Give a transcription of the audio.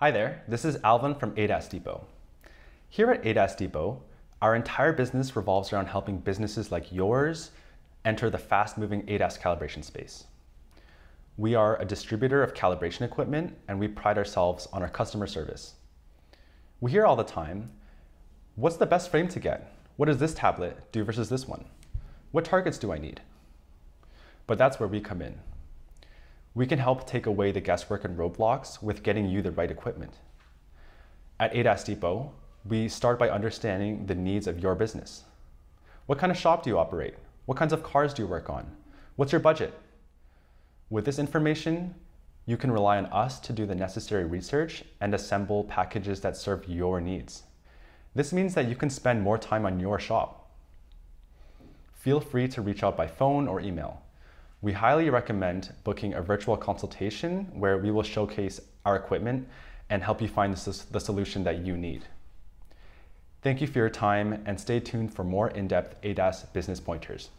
Hi there, this is Alvin from ADAS Depot. Here at ADAS Depot, our entire business revolves around helping businesses like yours enter the fast-moving ADAS calibration space. We are a distributor of calibration equipment and we pride ourselves on our customer service. We hear all the time, what's the best frame to get? What does this tablet do versus this one? What targets do I need? But that's where we come in. We can help take away the guesswork and roadblocks with getting you the right equipment. At ADAS Depot, we start by understanding the needs of your business. What kind of shop do you operate? What kinds of cars do you work on? What's your budget? With this information, you can rely on us to do the necessary research and assemble packages that serve your needs. This means that you can spend more time on your shop. Feel free to reach out by phone or email. We highly recommend booking a virtual consultation where we will showcase our equipment and help you find the solution that you need. Thank you for your time and stay tuned for more in-depth ADAS business pointers.